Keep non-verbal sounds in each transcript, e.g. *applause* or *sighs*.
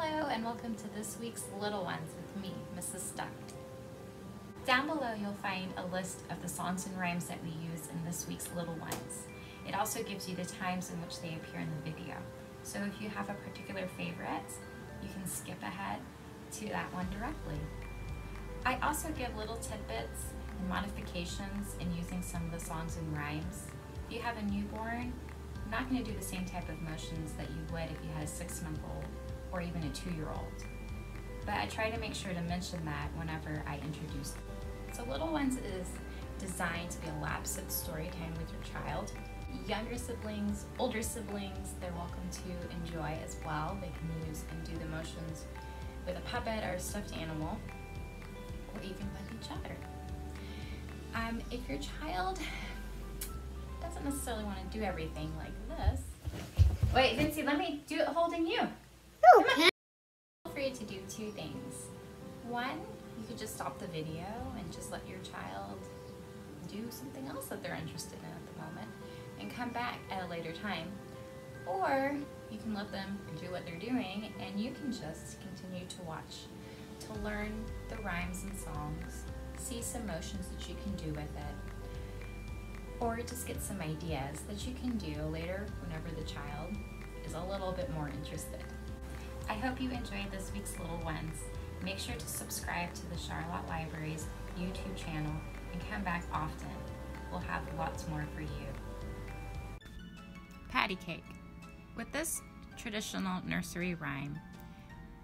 Hello and welcome to this week's Little Ones with me, Mrs. Stuck. Down below you'll find a list of the songs and rhymes that we use in this week's Little Ones. It also gives you the times in which they appear in the video. So if you have a particular favorite, you can skip ahead to that one directly. I also give little tidbits and modifications in using some of the songs and rhymes. If you have a newborn, I'm not going to do the same type of motions that you would if you had a six month old or even a two year old. But I try to make sure to mention that whenever I introduce them. So Little Ones is designed to be a lap sit story time with your child. Younger siblings, older siblings, they're welcome to enjoy as well. They can use and do the motions with a puppet or a stuffed animal, or even with each other. Um, if your child doesn't necessarily want to do everything like this, wait, Vincy, let me do it Feel free to do two things. One, you could just stop the video and just let your child do something else that they're interested in at the moment and come back at a later time. Or you can let them do what they're doing and you can just continue to watch to learn the rhymes and songs, see some motions that you can do with it, or just get some ideas that you can do later whenever the child is a little bit more interested. I hope you enjoyed this week's Little Ones. Make sure to subscribe to the Charlotte Library's YouTube channel and come back often. We'll have lots more for you. Patty cake. With this traditional nursery rhyme,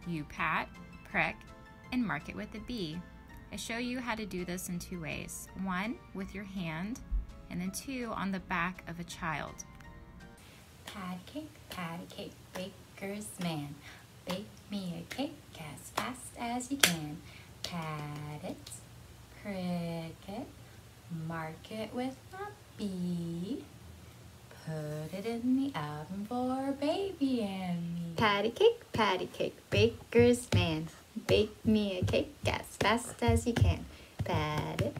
you pat, prick, and mark it with a B. I show you how to do this in two ways. One, with your hand, and then two, on the back of a child. Patty cake, patty cake, baker's man. Bake me a cake as fast as you can. Pat it, prick it, mark it with a B. Put it in the oven for baby and me. Patty cake, patty cake, baker's man. Bake me a cake as fast as you can. Pat it,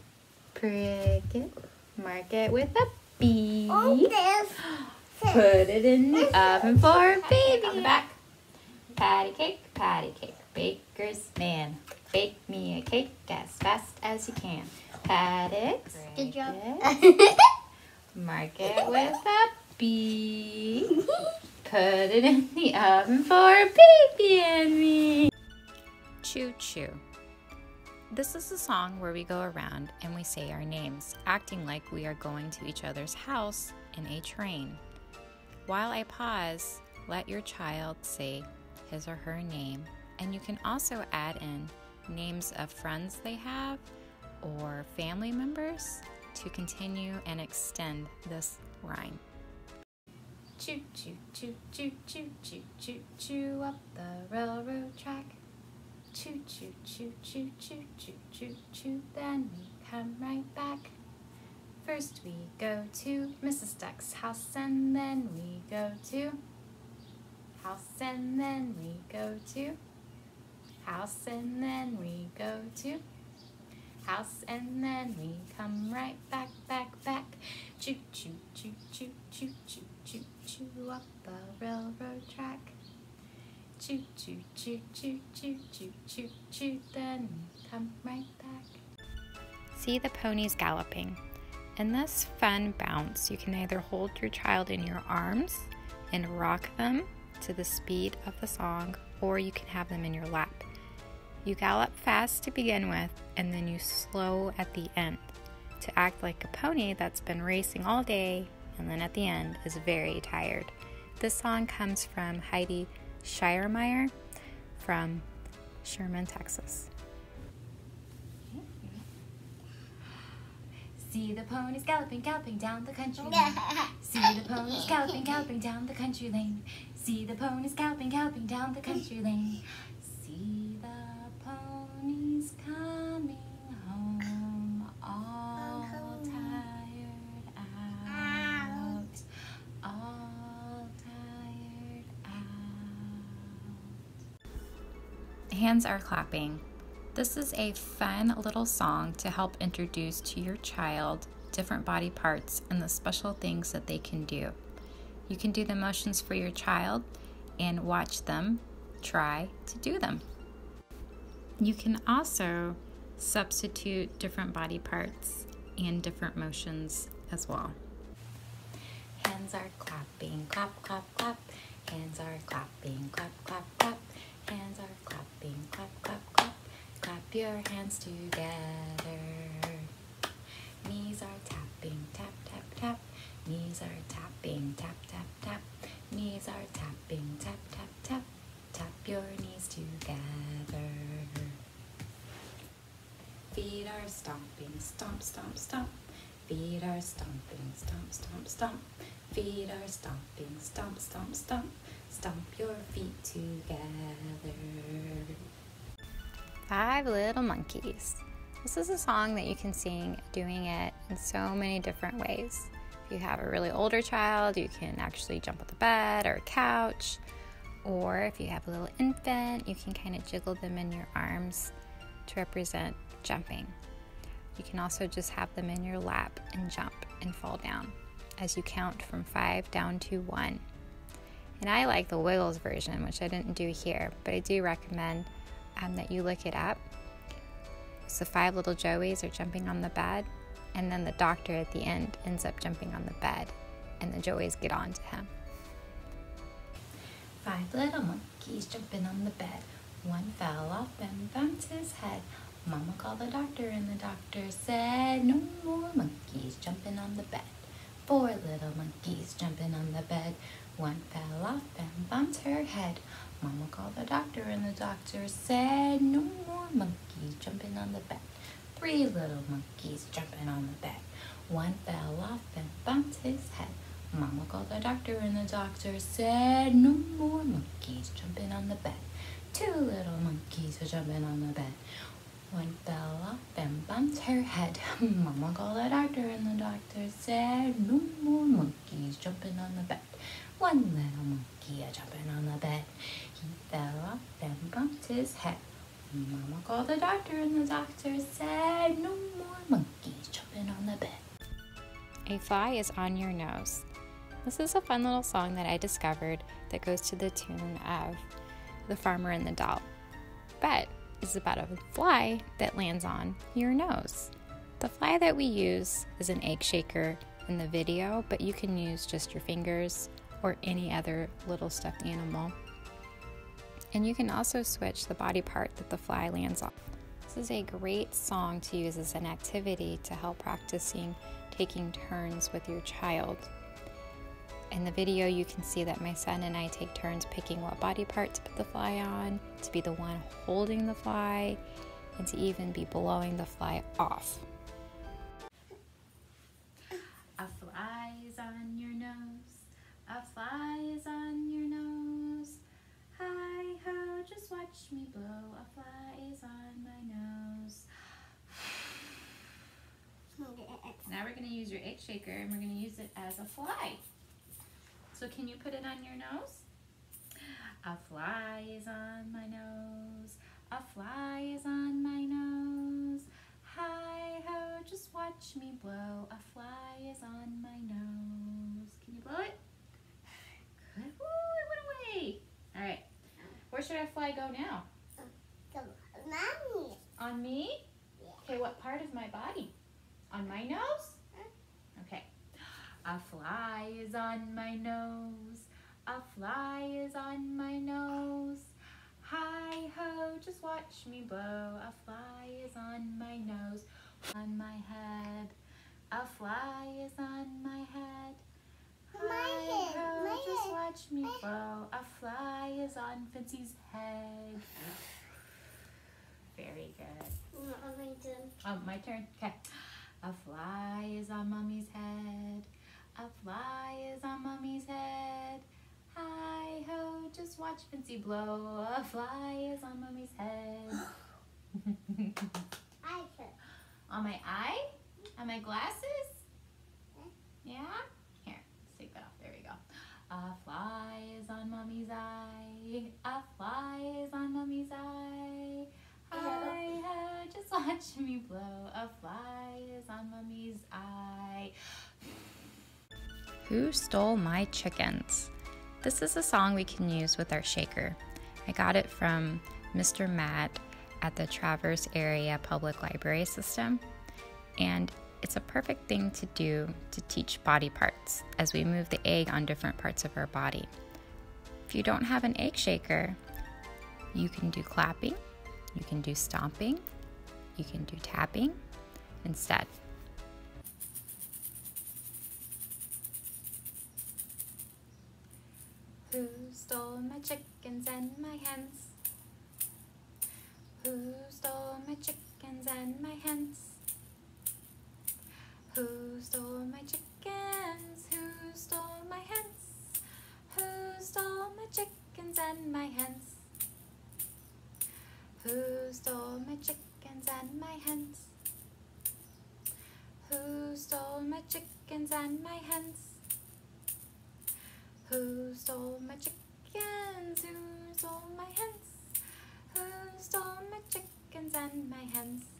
prick it, mark it with a B. Put it in the oven for baby. On the back. Patty cake, patty cake, baker's man. Bake me a cake as fast as you can. Pat it, Good job. prick it, mark it *laughs* with a B. Put it in the oven for baby and me. Choo choo. This is a song where we go around and we say our names, acting like we are going to each other's house in a train. While I pause, let your child say his or her name, and you can also add in names of friends they have or family members to continue and extend this rhyme. Choo choo choo choo choo choo choo choo up the railroad track. Choo choo choo choo choo choo choo choo. Then we come right back. First we go to Mrs. Stuck's house and then we go to House and then we go to House and then we go to House and then we come right back, back, back Choo, choo, choo, choo, choo, choo, choo, choo Up the railroad track Choo, choo, choo, choo, choo, choo, choo, choo Then we come right back See the ponies galloping. In this fun bounce, you can either hold your child in your arms and rock them to the speed of the song or you can have them in your lap you gallop fast to begin with, and then you slow at the end to act like a pony that's been racing all day and then at the end is very tired. This song comes from Heidi Shiremeyer from Sherman, Texas. See the ponies galloping, galloping down the country lane. *laughs* See the ponies galloping, galloping down the country lane. See the ponies galloping, galloping down the country lane. See the ponies coming home, all tired out, all tired out. Hands are clapping. This is a fun little song to help introduce to your child different body parts and the special things that they can do. You can do the motions for your child and watch them try to do them. You can also substitute different body parts and different motions as well. Hands are clapping, clap, clap, clap. Hands are clapping, clap, clap, clap. Hands are clapping, clap, clap, clap. Clap your hands together. Knees are tapping, tap, tap, tap. Knees are tapping, tap, tap, tap. Knees are tapping, tap, tap, tap. Tap your knees together. Feet are stomping, stomp, stomp, stomp. Feet are stomping, stomp, stomp, stomp. Feet are stomping, stomp, stomp, stomp. Stomp your feet together. Five Little Monkeys. This is a song that you can sing doing it in so many different ways. If you have a really older child, you can actually jump on the bed or a couch. Or if you have a little infant, you can kind of jiggle them in your arms to represent jumping. You can also just have them in your lap and jump and fall down as you count from five down to one. And I like the Wiggles version, which I didn't do here, but I do recommend um, that you look it up. So, five little Joeys are jumping on the bed, and then the doctor at the end ends up jumping on the bed, and the Joeys get on to him. Five little monkeys jumping on the bed. One fell off and bumped his head. Mama called the doctor, and the doctor said, No more monkeys jumping on the bed. Four little monkeys jumping on the bed. One fell off and bumped her head. Mama called the doctor, and the doctor said, No more monkeys jumping on the bed. Three little monkeys jumping on the bed. One fell off and bumped his head. Mama called the doctor, and the doctor said, No more monkeys jumping on the bed. Two little monkeys are jumping on the bed. One fell off and bumped her head. *laughs* Mama called the doctor, and the doctor said, No more monkeys jumping on the bed. One little monkey jumping on the bed. He fell off and bumped his head. Mama called the doctor, and the doctor said, No more monkeys jumping on the bed. A fly is on your nose. This is a fun little song that I discovered that goes to the tune of The Farmer in the Dell. But it's about a fly that lands on your nose. The fly that we use is an egg shaker in the video, but you can use just your fingers or any other little stuffed animal. And you can also switch the body part that the fly lands on. This is a great song to use as an activity to help practicing taking turns with your child. In the video, you can see that my son and I take turns picking what body part to put the fly on, to be the one holding the fly, and to even be blowing the fly off. Watch me blow, a fly is on my nose. *sighs* Now we're going to use your egg shaker and we're going to use it as a fly. So can you put it on your nose? A fly is on my nose. A fly is on my nose. Hi ho, just watch me blow. A fly is on my nose. Can you blow it? *sighs* Good. Ooh, it went away. All right. Where should our fly go now? Mommy. On me? Okay, what part of my body? On my nose? Okay. A fly is on my nose. A fly is on my nose. Hi ho, just watch me blow. A fly is on my nose. On my head. A fly is on my head. Hi ho, just watch me blow. A fly is on Fancy's head. Very good. Oh, my turn. Okay. A fly is on mommy's head. A fly is on mommy's head. Hi ho, just watch Fancy blow. A fly is on mommy's head. *laughs* On my eye? On my glasses? Yeah? A fly is on mommy's eye. A fly is on mommy's eye. Hi ho, just watch me blow. A fly is on mommy's eye. Who stole my chickens? This is a song we can use with our shaker. I got it from Mr. Matt at the Traverse Area Public Library System, and it's a perfect thing to do to teach body parts as we move the egg on different parts of our body. If you don't have an egg shaker, you can do clapping, you can do stomping, you can do tapping instead. Who stole my chickens and my hens? Who stole my chickens and my hens? Who stole my chickens? Who stole my hens? Who stole my chickens and my hens? Who stole my chickens and my hens? Who stole my chickens and my hens? Who stole my chickens? Who stole my hens? Who stole my chickens and my hens?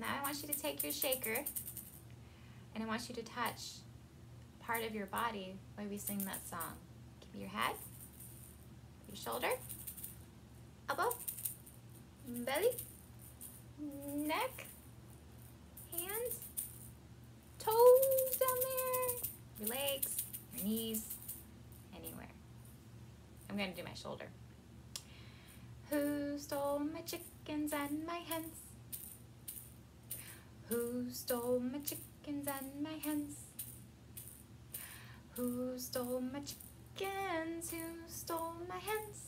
Now I want you to take your shaker and I want you to touch part of your body while we sing that song. Give me your head, your shoulder, elbow, belly, neck, hands, toes down there, your legs, your knees, anywhere. I'm gonna do my shoulder. Who stole my chickens and my hens? Who stole my chickens and my hens? Who stole my chickens? Who stole my hens?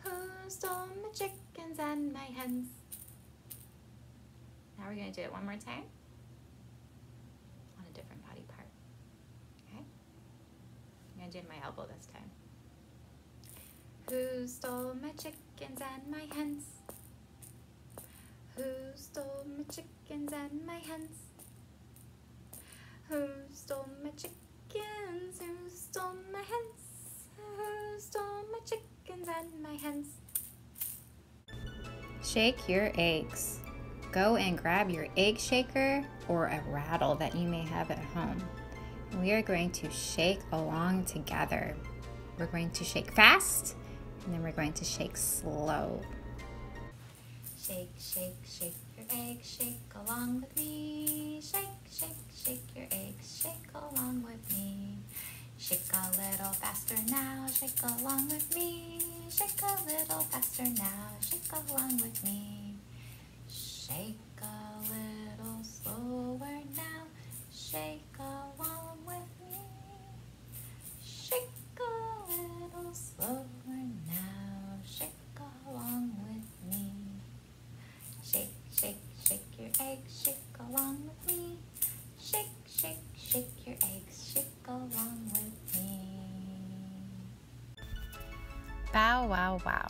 Who stole my chickens and my hens? Now we're going to do it one more time on a different body part. Okay? I'm going to do my elbow this time. Who stole my chickens and my hens? Who stole my chickens and my hens? Who stole my chickens? Who stole my hens? Who stole my chickens and my hens? Shake your eggs. Go and grab your egg shaker or a rattle that you may have at home. We are going to shake along together. We're going to shake fast and then we're going to shake slow. Shake, shake, shake eggs, shake along with me. Shake, shake, shake your eggs, shake along with me. Shake a little faster now, shake along with me. Shake a little faster now, shake along with me. Shake a little slower now, shake your eggs, shake along with me. Shake, shake, shake your eggs, shake along with me. Bow, wow, wow.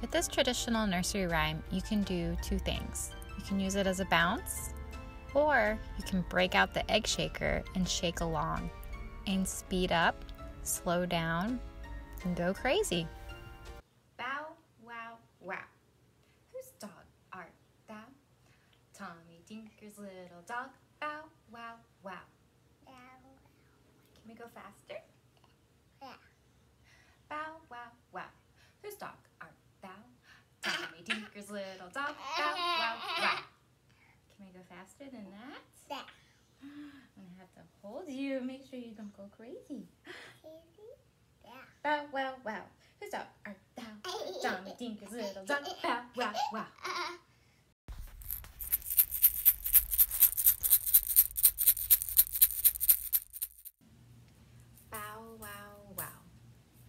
With this traditional nursery rhyme, you can do two things. You can use it as a bounce, or you can break out the egg shaker and shake along and speed up, slow down, and go crazy. Tinker's little dog. Bow, wow, wow. Can we go faster? Yeah. Bow, wow, wow. Whose dog art thou? Tommy Tinker's little dog. Bow, wow, wow. Can we go faster than that? Yeah. I'm gonna have to hold you. Make sure you don't go crazy. Crazy? Yeah. Bow, wow, wow. Whose dog art thou? Tommy Tinker's little dog. Bow, wow, wow.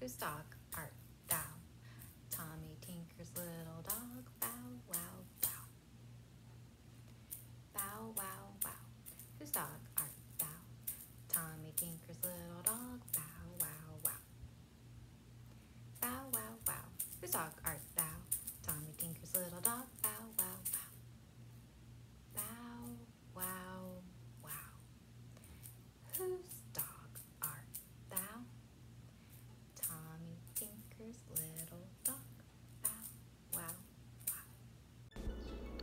Whose dog art thou? Tommy Tinker's little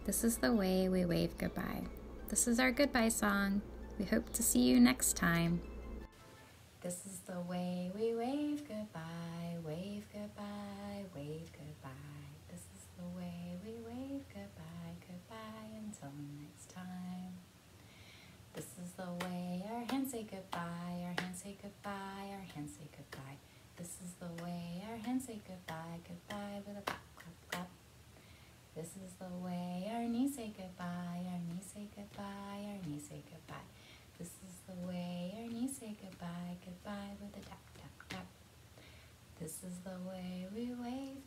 This is the way we wave goodbye. This is our goodbye song. We hope to see you next time. This is the way we wave goodbye, wave goodbye, wave goodbye. This is the way we wave goodbye, goodbye until next time. This is the way our hands say goodbye, our hands say goodbye, our hands say goodbye. This is the way our hands say goodbye, goodbye with a clap, clap, clap. This is the way our knees say goodbye, our knees say goodbye, our knees say goodbye. This is the way our knees say goodbye, goodbye with a tap, tap, tap. This is the way we wave